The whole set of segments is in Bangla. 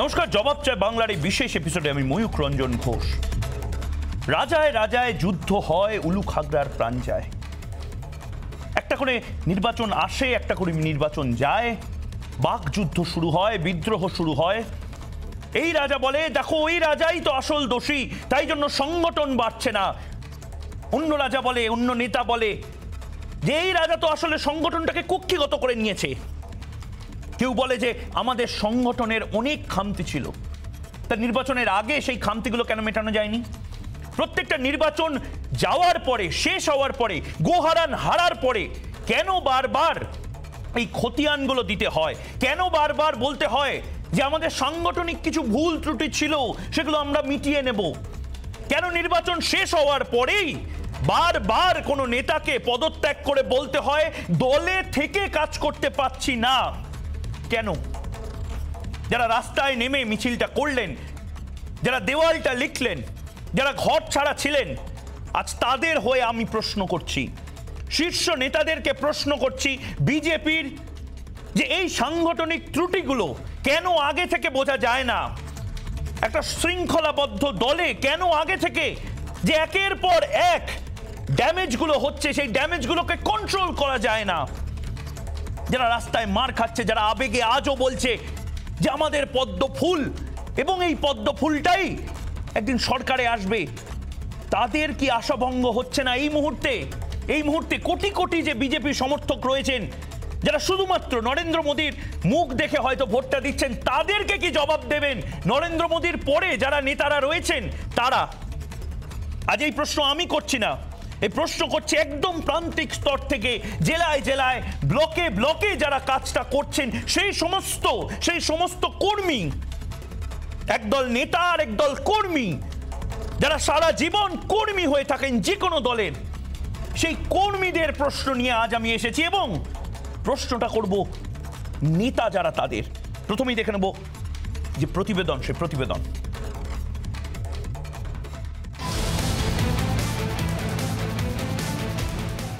নমস্কার, জবাব চায় বাংলার এই বিশেষ এপিসোডে আমি ময়ূক রঞ্জন ঘোষ। রাজায় রাজায় যুদ্ধ হয়, উলু খাগড়ার প্রাণ যায়। একটা করে নির্বাচন আসে, একটা করে নির্বাচন যায়। বাক যুদ্ধ শুরু হয়, বিদ্রোহ শুরু হয়। এই রাজা বলে, দেখো ওই রাজাই তো আসল দোষী, তাই জন্য সংগঠন বাড়ছে না। অন্য রাজা বলে, অন্য নেতা বলে, যে এই রাজা তো আসলে সংগঠনটাকে কক্ষিগত করে নিয়েছে কেউ বলে যে আমাদের সংগঠনের অনেক খামতি ছিল। তা নির্বাচনের আগে সেই খামতিগুলো কেন মেটানো যায়নি? প্রত্যেকটা নির্বাচন যাওয়ার পরে, শেষ হওয়ার পরে, গোহারান হারার পরে কেন বারবার এই খতিয়ানগুলো দিতে হয়? কেন বারবার বলতে হয় যে আমাদের সাংগঠনিক কিছু ভুল ত্রুটি ছিল, সেগুলো আমরা মিটিয়ে নেব? কেন নির্বাচন শেষ হওয়ার পরেই বারবার কোনো নেতাকে পদত্যাগ করে বলতে হয়, দলে থেকে কাজ করতে পারছি না? কেন? যারা রাস্তায় নেমে মিছিলটা করলেন, যারা দেওয়ালটা লিখলেন, যারা ঘর ছাড়া ছিলেন, আজ তাদের হয়ে আমি প্রশ্ন করছি। শীর্ষ নেতাদেরকে প্রশ্ন করছি বিজেপির যে এই সাংগঠনিক ত্রুটিগুলো কেন আগে থেকে বোঝা যায় না? একটা শৃঙ্খলাবদ্ধ দলে কেন আগে থেকে যে একের পর এক ড্যামেজগুলো হচ্ছে, সেই ড্যামেজগুলোকে কন্ট্রোল করা যায় না? যারা রাস্তায় মার খাচ্ছে, যারা আবেগে আজও বলছে যে আমাদের পদ্ম ফুল এবং এই পদ্ম ফুলটাই একদিন সরকারে আসবে। তাদের কি আশাভঙ্গ হচ্ছে না এই মুহূর্তে? এই মুহূর্তে কোটি কোটি যে বিজেপি সমর্থক রয়েছেন, যারা শুধুমাত্র নরেন্দ্র মোদীর মুখ দেখে হয়তো ভোটটা দিচ্ছেন, তাদেরকে কি জবাব দেবেন? নরেন্দ্র মোদীর পরে যারা নেতারা রয়েছেন, তারা? আজ এই প্রশ্ন আমি করছি না। এই প্রশ্ন করছে একদম প্রান্তিক স্তর থেকে, জেলায় জেলায়, ব্লকে ব্লকে যারা কাজটা করছেন, সেই সমস্ত সেই সমস্ত কর্মী, একদল নেতা আর একদল কর্মী, যারা সারা জীবন কর্মী হয়ে থাকেন যে কোনো দলের, সেই কর্মীদের প্রশ্ন নিয়ে আজ আমি এসেছি এবং প্রশ্নটা করব নেতা যারা তাদের। প্রথমেই দেখে নেব যে প্রতিবেদন, সে প্রতিবেদন।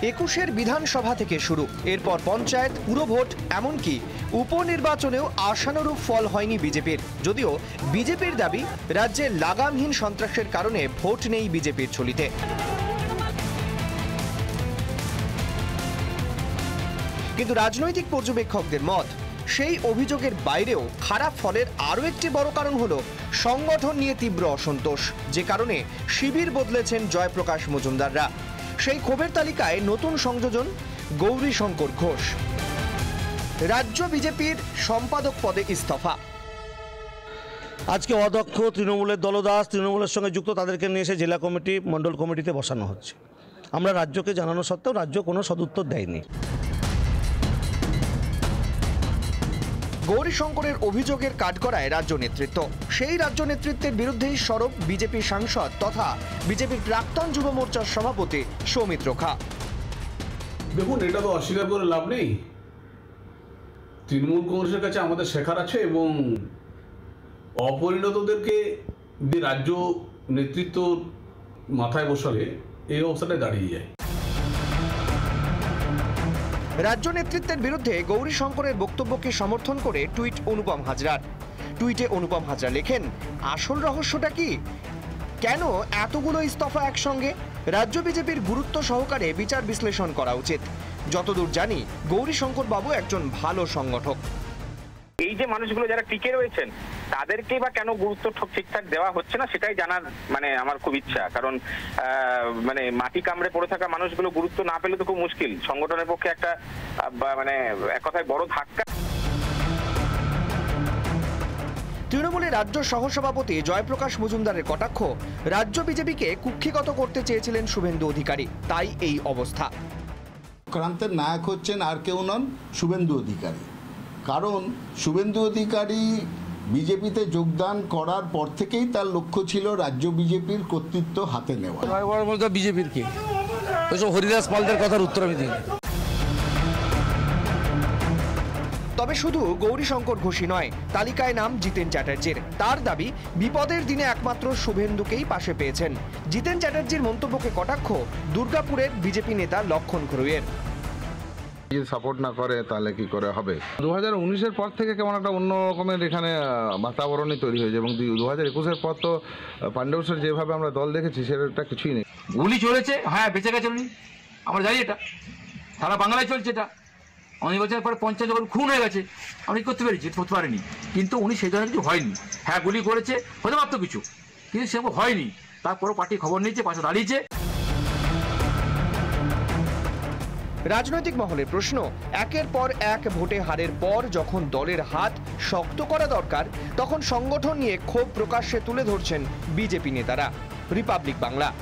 একুশের বিধানসভা থেকে শুরু। এরপর পঞ্চায়েত, পুরভোট, এমনকি উপনির্বাচনেও আশানুরূপ ফল হয়নি বিজেপির। যদিও বিজেপির দাবি, রাজ্যে লাগামহীন সন্ত্রাসের কারণে ভোট নেই বিজেপির ছলিতে। কিন্তু রাজনৈতিক পর্যবেক্ষকদের মত, সেই অভিযোগের বাইরেও খারাপ ফলের আরও একটি বড় কারণ হলো সংগঠন নিয়ে তীব্র অসন্তোষ, যে কারণে শিবির বদলেছেন জয়প্রকাশ মজুমদাররা। সেই ক্ষোভের তালিকায় নতুন সংযোজন, গৌরী শঙ্কর ঘোষ। রাজ্য বিজেপির সম্পাদক পদে ইস্তফা। আজকে অধ্যক্ষ তৃণমূলের দলদাস, তৃণমূলের সঙ্গে যুক্ত তাদেরকে নিয়ে এসে জেলা কমিটি, মণ্ডল কমিটিতে বসানো হচ্ছে। আমরা রাজ্যকে জানানো সত্ত্বেও রাজ্য কোনো সদুত্তর দেয়নি। গৌরীশঙ্করের অভিযোগের কাঠগড়ায় রাজ্য নেতৃত্ব। সেই রাজ্য নেতৃত্বের বিরুদ্ধেই সরব বিজেপি সাংসদ তথা বিজেপির প্রাক্তন যুব মোর্চার সভাপতি সৌমিত্র খা। দেখুন, এটা তো অস্বীকার করে লাভ নেই। তৃণমূল কংগ্রেসের কাছে আমাদের শেখার আছে এবং অপরিণতদেরকে দিয়ে রাজ্য নেতৃত্ব মাথায় বসালে, এই অবস্থাটা দাঁড়িয়ে যায়। রাজ্য নেতৃত্বের বিরুদ্ধে গৌরী শঙ্করের বক্তব্যকে সমর্থন করে টুইট অনুপম হাজরার। টুইটে অনুপম হাজরা লেখেন, আসল রহস্যটা কি? কেন এতগুলো ইস্তফা একসঙ্গে? রাজ্য বিজেপির গুরুত্ব সহকারে বিচার বিশ্লেষণ করা উচিত। যতদূর জানি, গৌরী শঙ্কর বাবু একজন ভালো সংগঠক। এই যে মানুষগুলো যারা টিকে রয়েছেন তাদেরকে বা কেন গুরুত্ব ঠিকঠাক দেওয়া হচ্ছে না? সেটাই জানার মানে আমার খুব ইচ্ছা। কারণ মানে মাটি কামড়ে পড়ে থাকা মানুষগুলো গুরুত্ব না পেলে তো খুব মুশকিল। সংগঠনের পক্ষে একটা বা- মানে এক কথায় বড় ধাক্কা। তৃণমূলের রাজ্য সহসভাপতি জয়প্রকাশ মজুমদারের কটাক্ষ রাজ্য বিজেপিকে কুক্ষিগত করতে চেয়েছিলেন শুভেন্দু অধিকারী। তাই এই অবস্থা। ক্রান্তের নায়ক হচ্ছেন আর কেউ নন শুভেন্দু অধিকারী। কারণ শুভেন্দু অধিকারী বিজেপিতে যোগদান করার পর থেকেই তার লক্ষ্য ছিল রাজ্য বিজেপির কর্তৃত্ব হাতে নেওয়া। বলতো বিজেপির কি? ওইসব হরিদাস পালদের কথার উত্তর আমি দিই তবে শুধু গৌরীশঙ্কর ঘোষী নয় তালিকায় নাম জিতেন চ্যাটার্জির। তার দাবি বিপদের দিনে একমাত্র শুভেন্দুকেই পাশে পেয়েছেন। জিতেন চ্যাটার্জির মন্তব্যকে কটাক্ষ দুর্গাপুরের বিজেপি নেতা লক্ষণ ঘরুয়ের যদি সাপোর্ট না করে, তাহলে কি করে হবে? দু হাজার উনিশের পর থেকে কেমন একটা অন্য রকমের এখানে বাতাবরণই তৈরি হয়েছে এবং দু হাজার একুশের পর তো পাণ্ডবসের যেভাবে আমরা দল দেখেছি, সেটা কিছুই নেই। গুলি চলেছে হ্যাঁ বেঁচে গেছে উনি। আমরা জানি এটা। সারা বাংলায় চলছে এটা। অনেক বছর পরে পঞ্চাশ যখন খুন হয়ে গেছে আমি করতে পেরেছি? করতে পারিনি। কিন্তু উনি সেই ধরনের কিছু হয়নি। হ্যাঁ গুলি করেছে, হতে পারতো কিছু। কিন্তু সেরকম হয়নি। তারপরও পার্টি খবর নিয়েছে, পাশে দাঁড়িয়েছে। রাজনৈতিক মহলে প্রশ্ন, একের পর এক ভোটে হারের পর যখন দলের হাত শক্ত করা দরকার, তখন সংগঠন নিয়ে ক্ষোভ প্রকাশ্যে তুলে ধরছেন বিজেপি নেতারা। রিপাবলিক বাংলা।